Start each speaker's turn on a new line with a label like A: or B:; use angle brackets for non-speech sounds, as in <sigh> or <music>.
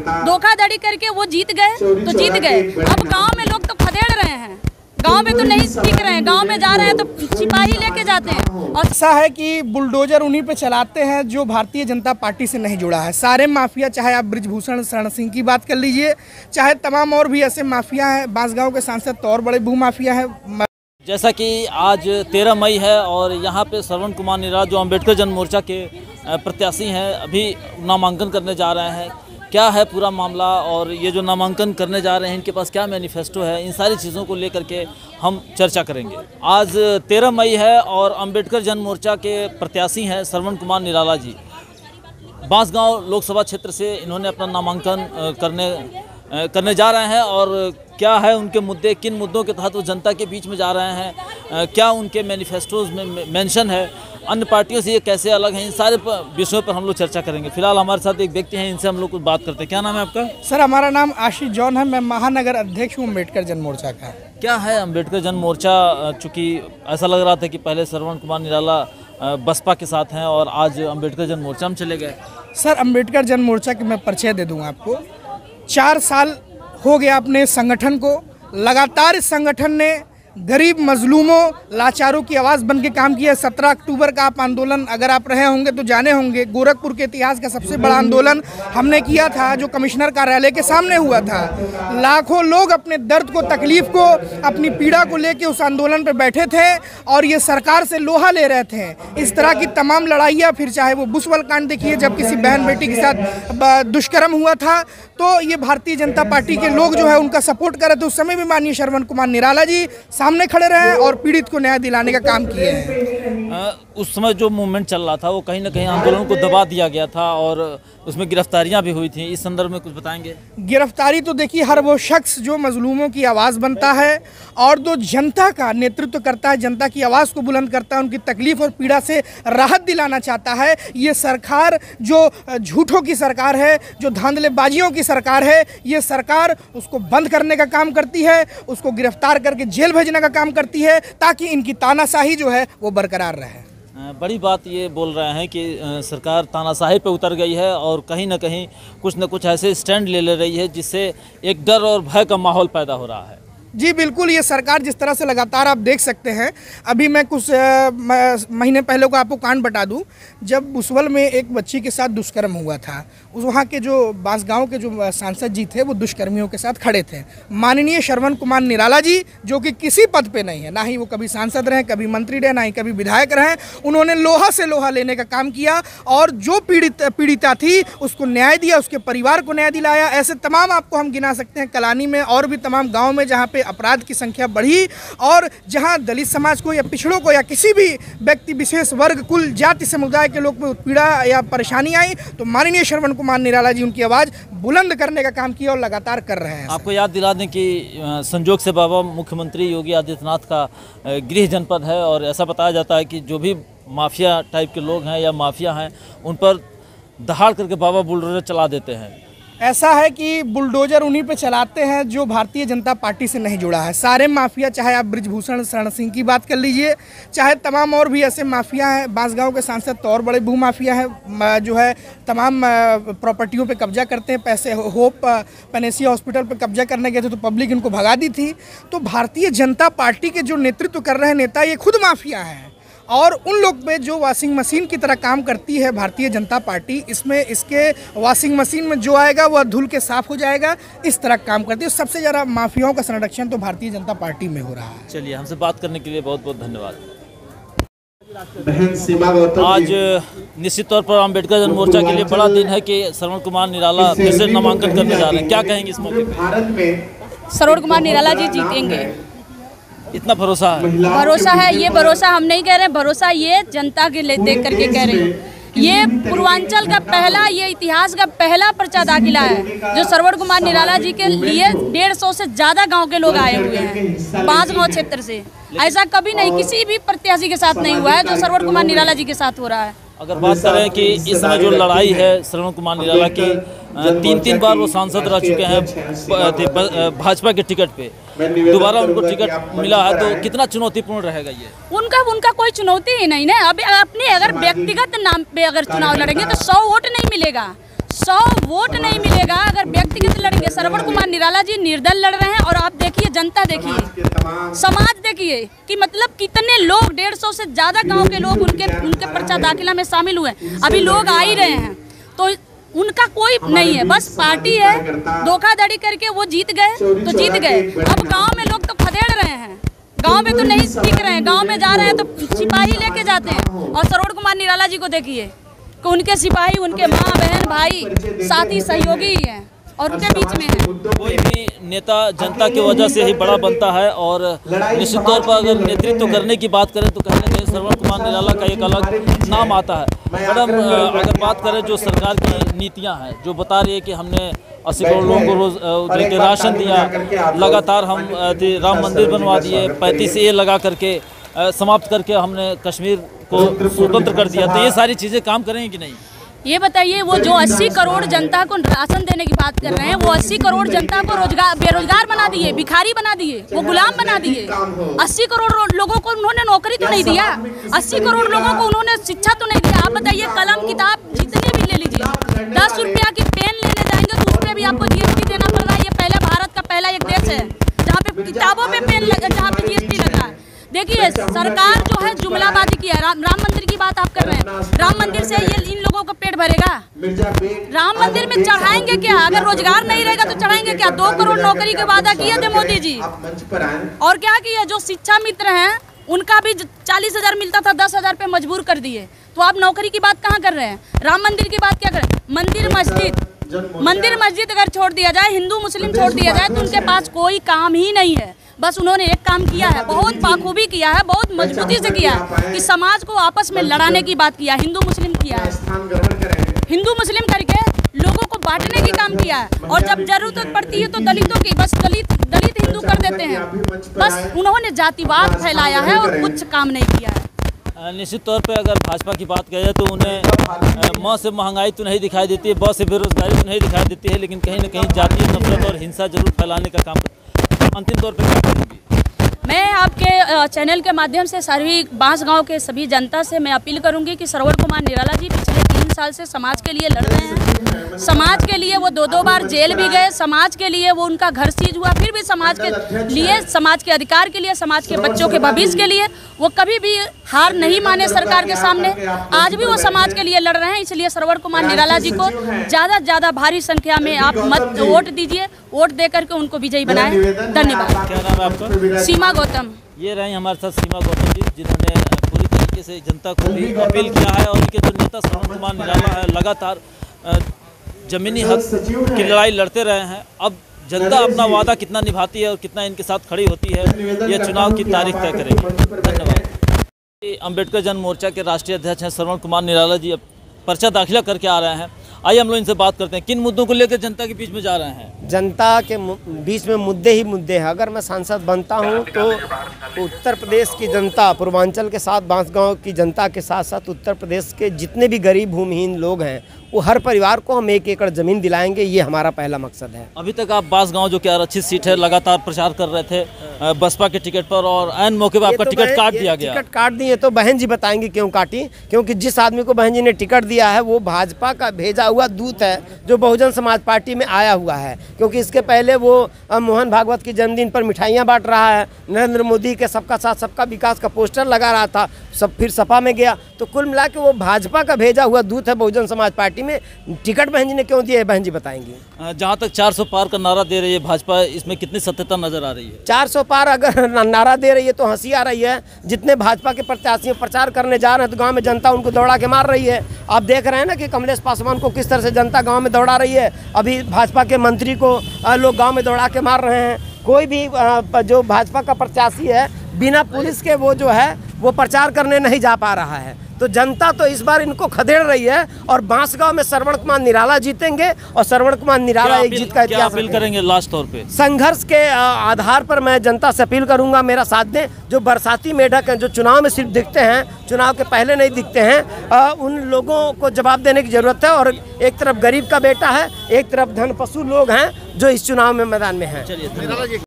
A: धोखाधड़ी करके वो जीत गए तो जीत गए। अब गाँव में लोग तो खदेड़ रहे हैं। गाँव में तो नहीं टिक रहे हैं। गाँव में जा रहे हैं तो सिपाही लेके जाते हैं। और
B: ऐसा है कि बुलडोजर उन्हीं पे चलाते हैं जो भारतीय जनता पार्टी से नहीं जुड़ा है। सारे माफिया चाहे आप ब्रिजभूषण शरण सिंह की बात कर लीजिए चाहे तमाम और भी ऐसे माफिया हैं। बांसगांव के सांसद तो और बड़े भू माफिया हैं।
C: जैसा कि आज 13 मई है और यहाँ पे श्रवण कुमार निराला जो अंबेडकर जन मोर्चा के प्रत्याशी हैं अभी नामांकन करने जा रहे हैं। क्या है पूरा मामला और ये जो नामांकन करने जा रहे हैं, इनके पास क्या मैनिफेस्टो है, इन सारी चीज़ों को लेकर के हम चर्चा करेंगे। आज 13 मई है और अंबेडकर जन मोर्चा के प्रत्याशी हैं श्रवण कुमार निराला जी। बांसगांव लोकसभा क्षेत्र से इन्होंने अपना नामांकन करने करने जा रहे हैं और क्या है उनके मुद्दे, किन मुद्दों के तहत वो जनता के बीच में जा रहे हैं क्या उनके मैनिफेस्टोज में- मेंशन है अन्य पार्टियों से ये कैसे अलग हैं इन सारे विषयों पर हम लोग चर्चा करेंगे। फ़िलहाल हमारे साथ एक व्यक्ति हैं इनसे हम लोग कुछ बात करते हैं। क्या नाम है आपका?
B: सर हमारा नाम आशीष जॉन है मैं महानगर अध्यक्ष हूँ अंबेडकर जन मोर्चा का।
C: क्या है अंबेडकर जन मोर्चा? चूँकि ऐसा लग रहा था कि पहले श्रवण कुमार निराला बसपा के साथ हैं और आज अंबेडकर जन मोर्चा में चले गए।
B: सर अंबेडकर जन मोर्चा की मैं परिचय दे दूँगा आपको। चार साल हो गया अपने संगठन को। लगातार इस संगठन ने गरीब मजलूमों, लाचारों की आवाज़ बन के काम किया। सत्रह अक्टूबर का आप आंदोलन अगर आप रहे होंगे तो जाने होंगे। गोरखपुर के इतिहास का सबसे बड़ा आंदोलन हमने किया था, जो कमिश्नर कार्यालय के सामने हुआ था। लाखों लोग अपने दर्द को, तकलीफ़ को, अपनी पीड़ा को लेके उस आंदोलन पर बैठे थे और ये सरकार से लोहा ले रहे थे। इस तरह की तमाम लड़ाइयाँ, फिर चाहे वो बुसवल कांड देखिए, जब किसी बहन बेटी के साथ दुष्कर्म हुआ था तो ये भारतीय जनता पार्टी के लोग जो है उनका सपोर्ट कर रहे थे। उस समय भी माननीय श्रवण कुमार निराला जी सामने खड़े रहे और पीड़ित को न्याय दिलाने का काम किए हैं।
C: उस समय जो मूवमेंट चल रहा था, वो कहीं ना कहीं आंदोलन को दबा दिया गया था और उसमें गिरफ्तारियाँ भी हुई थी। इस संदर्भ में कुछ बताएँगे?
B: गिरफ्तारी तो देखिए, हर वो शख्स जो मजलूमों की आवाज़ बनता है और जो जनता का नेतृत्व करता है, जनता की आवाज़ को बुलंद करता है, उनकी तकलीफ़ और पीड़ा से राहत दिलाना चाहता है, ये सरकार जो झूठों की सरकार है, जो धांधलेबाजियों की सरकार है, ये सरकार उसको बंद करने का काम करती है, उसको गिरफ़्तार करके जेल भेजने का काम करती है, ताकि इनकी तानाशाही जो है, वो बरकरार रहे।
C: बड़ी बात ये बोल रहे हैं कि सरकार तानाशाही पे उतर गई है और कहीं ना कहीं कुछ न कुछ ऐसे स्टैंड ले ले रही है जिससे एक डर और भय का माहौल पैदा हो रहा है।
B: जी, बिल्कुल, ये सरकार जिस तरह से लगातार आप देख सकते हैं, अभी मैं कुछ महीने पहले को आपको कांड बता दूँ, जब बुसवल में एक बच्ची के साथ दुष्कर्म हुआ था, उस वहाँ के जो बांसगांव के जो सांसद जी थे, वो दुष्कर्मियों के साथ खड़े थे। माननीय श्रवण कुमार निराला जी, जो कि किसी पद पे नहीं है, ना ही वो कभी सांसद रहे, कभी मंत्री रहे, ना ही कभी विधायक रहे, उन्होंने लोहा से लोहा लेने का काम किया और जो पीड़ित, पीड़िता थी, उसको न्याय दिया, उसके परिवार को न्याय दिलाया, ऐसे तमाम आपको हम गिना सकते हैं, कलानी में और भी तमाम गाँव में जहाँ अपराध की संख्या बढ़ी और जहाँ दलित समाज को या पिछड़ों को या किसी भी व्यक्ति, विशेष वर्ग, कुल जाति समुदाय के लोग में उत्पीड़ा या परेशानी आई तो माननीय श्रवण कुमार निराला जी, उनकी आवाज़ बुलंद करने का काम किया और लगातार कर रहे हैं।
C: आपको याद दिला दें कि संजोग से बाबा मुख्यमंत्री योगी आदित्यनाथ का गृह जनपद है और ऐसा बताया जाता है कि जो भी माफिया टाइप के लोग हैं या माफिया हैं, उन पर दहाड़ करके बाबा बुलडोजर चला देते हैं।
B: ऐसा है कि बुलडोजर उन्हीं पे चलाते हैं जो भारतीय जनता पार्टी से नहीं जुड़ा है। सारे माफिया, चाहे आप ब्रिजभूषण, शरण सिंह की बात कर लीजिए, चाहे तमाम और भी ऐसे माफिया हैं, बांसगांव के सांसद तो और बड़े भू माफिया हैं जो है, तमाम प्रॉपर्टियों पे कब्जा करते हैं, पैसे होप पनेसिया हॉस्पिटल पर कब्जा करने गए थे तो पब्लिक इनको भगा दी थी। तो भारतीय जनता पार्टी के जो नेतृत्व कर रहे हैं नेता, ये खुद माफिया हैं। और उन लोग पे जो वॉशिंग मशीन की तरह काम करती है भारतीय जनता पार्टी इसमें इसके वॉशिंग मशीन में जो आएगा वह धुल के साफ़ हो जाएगा इस तरह काम करती है। सबसे ज़्यादा माफियाओं का संरक्षण तो भारतीय जनता पार्टी में हो रहा है।
C: चलिए हमसे बात करने के लिए बहुत बहुत धन्यवाद।
D: बहन सीमा गौतम
C: आज निश्चित तौर पर अंबेडकर जन मोर्चा के लिए बड़ा दिन है कि श्रवण कुमार निराला फिर से नामांकन करने जा रहे हैं। क्या कहेंगे इस मौके पे
D: भारत में
A: सरोज कुमार निराला जी जीतेंगे।
C: इतना भरोसा है?
A: भरोसा है ये भरोसा हम नहीं कह रहे भरोसा ये जनता के ले देख करके कह रहे हैं। ये पूर्वांचल का पहला ये इतिहास का पहला पर्चा दाखिला है जो सरवण कुमार निराला जी के लिए डेढ़ सौ से ज़्यादा गाँव के लोग आए हुए हैं बाँस गाँव क्षेत्र से। ऐसा कभी नहीं किसी भी प्रत्याशी के साथ नहीं हुआ है जो सरवण कुमार निराला जी के साथ हो रहा है।
C: अगर बात करें कि इस समय जो लड़ाई है श्रवण कुमार निराला की तीन तीन बार वो सांसद रह चुके हैं भाजपा के टिकट पे। दोबारा उनको टिकट मिला है तो कितना चुनौतीपूर्ण रहेगा ये?
A: उनका उनका कोई चुनौती ही नहीं ना। अभी अपने अगर व्यक्तिगत नाम पे अगर चुनाव लड़ेंगे तो सौ वोट नहीं मिलेगा। सौ वोट नहीं मिलेगा। अगर श्रवण कुमार निराला जी निर्दल लड़ रहे हैं और आप देखिए जनता देखिए। समाज देखिए कि मतलब कितने लोग डेढ़ सौ से ज़्यादा गाँव के लोग उनके उनके पर्चा दाखिला में शामिल हुए अभी लोग आ ही रहे हैं। तो उनका कोई नहीं है बस पार्टी है। धोखाधड़ी करके वो जीत गए तो जीत गए। अब गाँव में लोग तो खदेड़ रहे हैं। गाँव में तो नहीं टिक रहे हैं। गाँव में जा रहे हैं तो सिपाही लेके जाते हैं। और सरोड़ कुमार निराला जी को देखिए कि उनके सिपाही उनके माँ बहन भाई साथी सहयोगी ही हैं और उनके बीच में है।
C: कोई भी नेता जनता की वजह से ही बड़ा बनता है और निश्चित तौर पर अगर नेतृत्व करने की बात करें तो कहीं ना कुमार निराला का एक अलग नाम आता है। मैडम अगर बात करें जो सरकार की नीतियाँ हैं जो बता रही है कि हमने अस्सी करोड़ लोगों को रोज लेके राशन दिया लगातार हम राम मंदिर बनवा दिए पैंतीस ए लगा करके समाप्त करके हमने कश्मीर को स्वतंत्र कर दिया। तो ये सारी चीज़ें काम करेंगी कि नहीं?
A: ये बताइए, वो जो 80 करोड़ जनता को राशन देने की बात कर रहे हैं, वो 80 करोड़ जनता को रोज़गार, बेरोजगार बना दिए, भिखारी बना दिए, वो गुलाम बना दिए। 80 करोड़ लोगों को उन्होंने नौकरी तो नहीं दिया। 80 करोड़ लोगों को उन्होंने शिक्षा तो नहीं दिया। आप बताइए, कलम, किताब जितने भी ले लीजिए, दस रुपया की पेन लेने जाएँगे तो उस पर भी आपको जीएसटी देना पड़ रहा है। ये पहले भारत का पहला एक देश है, जहाँ पे किताबों पे पेन लग जहाँ पे जीएसटी लग देखिए, सरकार जो है, जुमलाबाजी की है। राम मंदिर की बात आप कर रहे हैं। राम मंदिर से राम मंदिर में चढ़ाएँगे क्या? अगर रोज़गार नहीं रहेगा तो चढ़ाएँगे क्या? दो करोड़ नौकरी का वादा किए थे मोदी जी। और क्या किया जो शिक्षा मित्र हैं उनका भी चालीस हज़ार मिलता था दस हज़ार पे मजबूर कर दिए। तो आप नौकरी की बात कहाँ कर रहे हैं? राम मंदिर की बात क्या कर रहे हैं? मंदिर मस्जिद। मंदिर मस्जिद अगर छोड़ दिया जाए हिंदू मुस्लिम छोड़ दिया जाए तो उनके पास कोई काम ही नहीं है। बस उन्होंने एक काम किया है बहुत बाखूबी किया है बहुत मजबूती से किया है कि समाज को आपस में लड़ाने की बात किया हिंदू मुस्लिम किया है। हिंदू मुस्लिम करके लोगों को बांटने की काम किया है। और जब ज़रूरत पड़ती है तो दलितों की, बस दलित दलित हिंदू कर देते हैं। बस उन्होंने जातिवाद फैलाया है और कुछ काम नहीं किया है।
C: निश्चित तौर पे अगर भाजपा की बात करें तो उन्हें म से महँगाई तो नहीं दिखाई देती है ब से बेरोजगारी तो नहीं दिखाई देती है, लेकिन कहीं ना कहीं जातीय नफरत और हिंसा ज़रूर फैलाने का काम अंतिम तौर पर
A: मैं आपके चैनल के माध्यम से सारी बाँस गाँव के सभी जनता से मैं अपील करूँगी कि सरोवर कुमार निराला जी पिछले तीन साल से समाज के लिए लड़ रहे हैं। समाज के लिए वो दो दो बार जेल भी गए, समाज के लिए वो उनका घर सीज हुआ, फिर भी समाज के लिए, समाज के अधिकार के लिए, समाज के बच्चों के भविष्य के लिए, वो कभी भी हार नहीं माने सरकार के सामने। आज भी वो समाज के लिए लड़ रहे हैं इसलिए सरवर कुमार निराला जी को ज़्यादा से ज़्यादा भारी संख्या में आप मत वोट दीजिए वोट दे करके उनको विजयी बनाए। धन्यवाद।
C: क्या नाम है आपका?
A: सीमा गौतम।
C: ये रही हमारे साथ सीमा गौतम जी जिन्होंने पूरी तरीके से जनता को भी अपील किया है और इनके जो नेता श्रवण कुमार निराला है लगातार जमीनी हक की लड़ाई लड़ते रहे हैं। अब जनता अपना वादा कितना निभाती है और कितना इनके साथ खड़ी होती है यह चुनाव की तारीख तय करेगी। धन्यवाद। ये अंबेडकर जन मोर्चा के राष्ट्रीय अध्यक्ष हैं श्रवण कुमार निराला जी। अब पर्चा दाखिला करके आ रहे हैं। आइए हम लोग इनसे बात करते हैं। किन मुद्दों को लेकर जनता के बीच में जा रहे हैं?
E: जनता के बीच में मुद्दे ही मुद्दे हैं। अगर मैं सांसद बनता हूँ तो उत्तर प्रदेश की जनता, पूर्वांचल के साथ बांसगांव की जनता के साथ साथ उत्तर प्रदेश के जितने भी गरीब, भूमिहीन लोग हैं वो हर परिवार को हम एक एकड़ ज़मीन दिलाएँगे ये हमारा पहला मकसद है।
C: अभी तक आप बांसगांव जो कि आरक्षित सीट है लगातार प्रचार कर रहे थे बसपा के टिकट पर और एन मौके पर आपका
E: तो
C: टिकट काट दिया गया।
E: टिकट काट दिए तो बहन जी बताएँगे क्यों काटी? क्योंकि जिस आदमी को बहन जी ने टिकट दिया है वो भाजपा का भेजा हुआ दूत है जो बहुजन समाज पार्टी में आया हुआ है। क्योंकि इसके पहले वो मोहन भागवत की जन्मदिन पर मिठाइयाँ बांट रहा है नरेंद्र मोदी के सबका साथ सबका विकास का पोस्टर लगा रहा था सब फिर सपा में गया। तो कुल मिला वो भाजपा का भेजा हुआ दूत है बहुजन समाज पार्टी में टिकट बहन जी ने क्यों दिया है बहन जी बताएँगी।
C: जहाँ तक 400 पार का नारा दे रही है भाजपा इसमें कितनी सत्यता नज़र आ रही है?
E: 400 पार अगर <laughs> नारा दे रही है तो हँसी आ रही है। जितने भाजपा के प्रत्याशी प्रचार करने जा रहे हैं तो गाँव में जनता उनको दौड़ा के मार रही है। आप देख रहे हैं ना कि कमलेश पासवान को किस तरह से जनता गाँव में दौड़ा रही है। अभी भाजपा के मंत्री को लोग गाँव में दौड़ा के मार रहे हैं। कोई भी जो भाजपा का प्रत्याशी है बिना पुलिस के वो जो है वो प्रचार करने नहीं जा पा रहा है। तो जनता तो इस बार इनको खदेड़ रही है और बांसगांव में श्रवण कुमार निराला जीतेंगे और श्रवण कुमार निराला एक जीत का इतिहास
C: अपील करेंगे लास्ट तौर पे?
E: संघर्ष के आधार पर मैं जनता से अपील करूँगा मेरा साथ दें। जो बरसाती मेढक हैं जो चुनाव में सिर्फ़ दिखते हैं चुनाव के पहले नहीं दिखते हैं अ, उन लोगों को जवाब देने की ज़रूरत है और एक तरफ़ गरीब का बेटा है एक तरफ़ धन पशु लोग हैं जो इस चुनाव में मैदान में हैं।